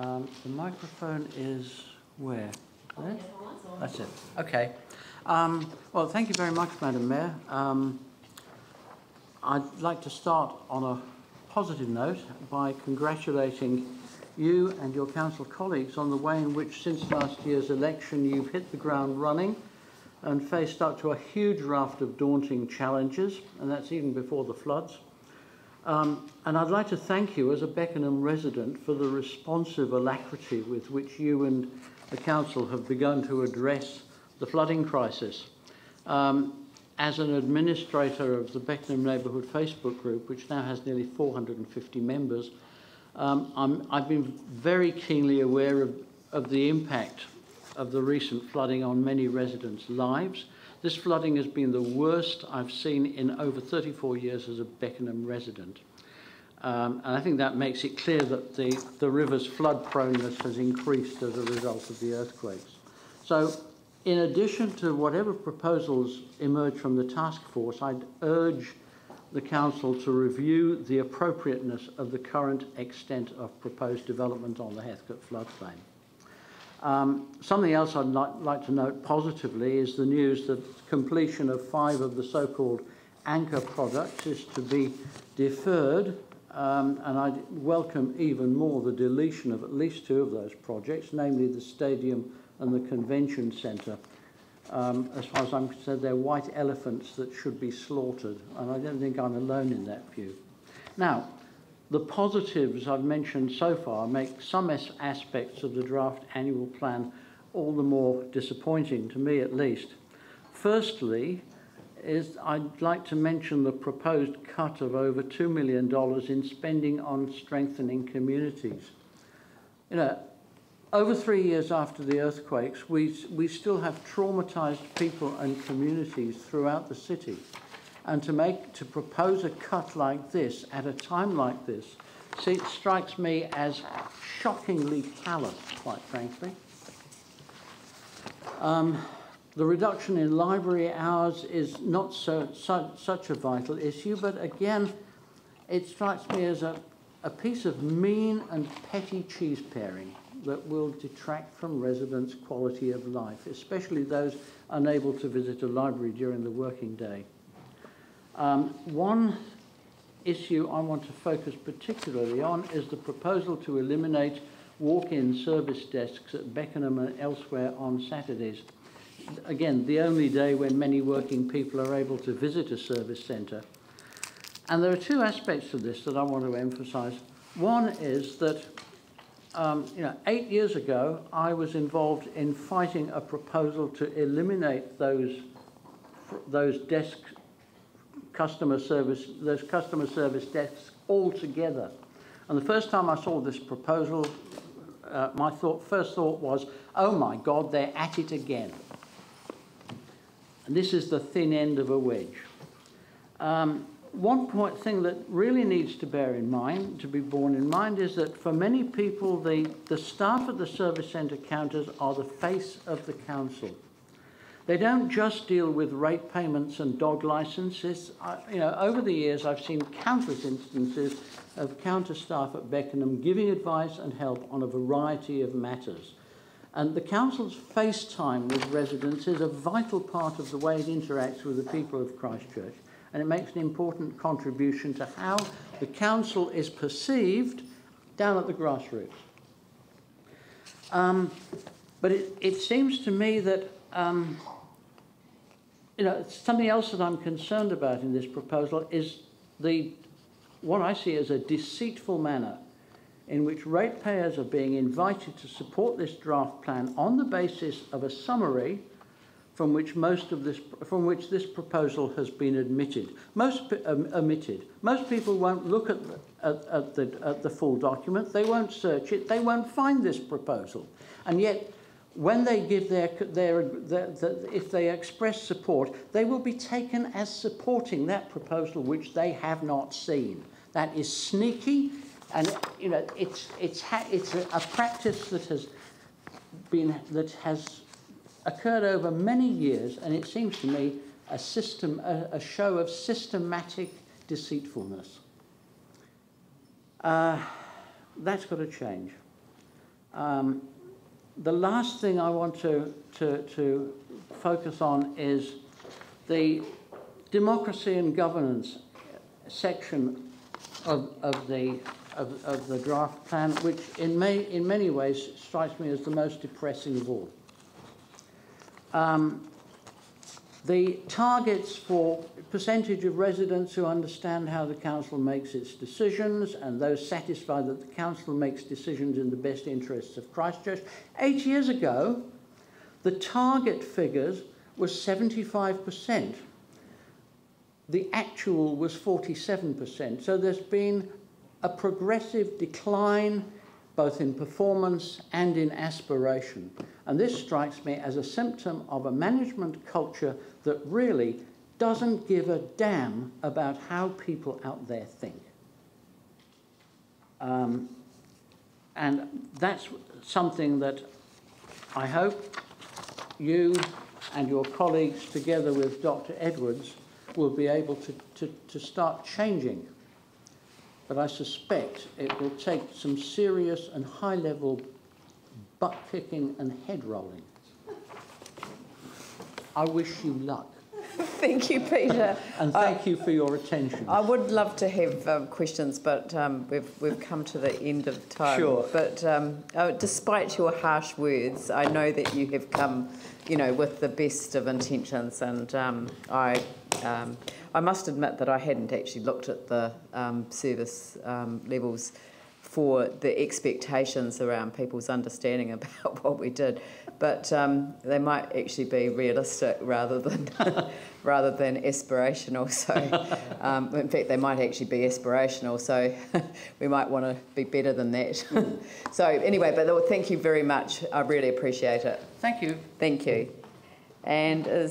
Um, the microphone is where? There? That's it. Okay. Um, well, thank you very much, Madam Mayor. Um, I'd like to start on a positive note by congratulating you and your council colleagues on the way in which, since last year's election, you've hit the ground running and faced up to a huge raft of daunting challenges, and that's even before the floods. Um, and I'd like to thank you as a Beckenham resident for the responsive alacrity with which you and the council have begun to address the flooding crisis. Um, as an administrator of the Beckenham Neighbourhood Facebook group, which now has nearly 450 members, um, i have been very keenly aware of, of the impact of the recent flooding on many residents' lives. This flooding has been the worst I've seen in over 34 years as a Beckenham resident. Um, and I think that makes it clear that the, the river's flood proneness has increased as a result of the earthquakes. So in addition to whatever proposals emerge from the task force, I'd urge the Council to review the appropriateness of the current extent of proposed development on the Heathcote floodplain. Um, something else I'd like, like to note positively is the news that completion of five of the so-called anchor products is to be deferred um, and I'd welcome even more the deletion of at least two of those projects, namely the stadium and the convention centre. Um, as far as I'm concerned, they're white elephants that should be slaughtered, and I don't think I'm alone in that view. Now, the positives I've mentioned so far make some aspects of the draft annual plan all the more disappointing, to me at least. Firstly, is I'd like to mention the proposed cut of over $2 million in spending on strengthening communities. You know, over three years after the earthquakes, we, we still have traumatized people and communities throughout the city. And to make to propose a cut like this at a time like this see, it strikes me as shockingly callous, quite frankly. Um, the reduction in library hours is not so, so, such a vital issue, but again, it strikes me as a, a piece of mean and petty cheese paring that will detract from residents' quality of life, especially those unable to visit a library during the working day. Um, one issue I want to focus particularly on is the proposal to eliminate walk-in service desks at Beckenham and elsewhere on Saturdays. Again, the only day when many working people are able to visit a service centre. And there are two aspects to this that I want to emphasise. One is that um, you know, eight years ago, I was involved in fighting a proposal to eliminate those, those desk customer service, those customer service desks altogether. And the first time I saw this proposal, uh, my thought, first thought was, oh my God, they're at it again. And this is the thin end of a wedge. Um, one point thing that really needs to bear in mind, to be borne in mind, is that for many people, the, the staff at the service centre counters are the face of the council. They don't just deal with rate payments and dog licenses. I, you know, over the years, I've seen countless instances of counter staff at Beckenham giving advice and help on a variety of matters. And the council's face time with residents is a vital part of the way it interacts with the people of Christchurch and it makes an important contribution to how the council is perceived down at the grassroots. Um, but it, it seems to me that um, you know, something else that I'm concerned about in this proposal is the what I see as a deceitful manner in which ratepayers are being invited to support this draft plan on the basis of a summary from which most of this from which this proposal has been admitted. Most um, omitted. Most people won't look at the, at, at, the at the full document. They won't search it. They won't find this proposal. And yet when they give their, their, their, their if they express support they will be taken as supporting that proposal which they have not seen that is sneaky and you know it's it's it's a, a practice that has been that has occurred over many years, and it seems to me a, system, a, a show of systematic deceitfulness. Uh, that's got to change. Um, the last thing I want to, to, to focus on is the democracy and governance section of, of, the, of, of the draft plan, which in, may, in many ways strikes me as the most depressing of all. Um, the targets for percentage of residents who understand how the council makes its decisions and those satisfied that the council makes decisions in the best interests of Christchurch. Eight years ago, the target figures was 75%. The actual was 47%. So there's been a progressive decline both in performance and in aspiration. And this strikes me as a symptom of a management culture that really doesn't give a damn about how people out there think. Um, and that's something that I hope you and your colleagues, together with Dr. Edwards, will be able to, to, to start changing. But I suspect it will take some serious and high level butt kicking and head rolling. I wish you luck. Thank you, Peter. And thank you for your attention. I would love to have um, questions, but um, we've, we've come to the end of time. Sure. But um, uh, despite your harsh words, I know that you have come, you know, with the best of intentions, and um, I, um, I must admit that I hadn't actually looked at the service levels for the expectations around people's understanding about what we did, but um, they might actually be realistic rather than rather than aspirational. So, um, in fact, they might actually be aspirational. So, we might want to be better than that. so, anyway, but thank you very much. I really appreciate it. Thank you. Thank you. And is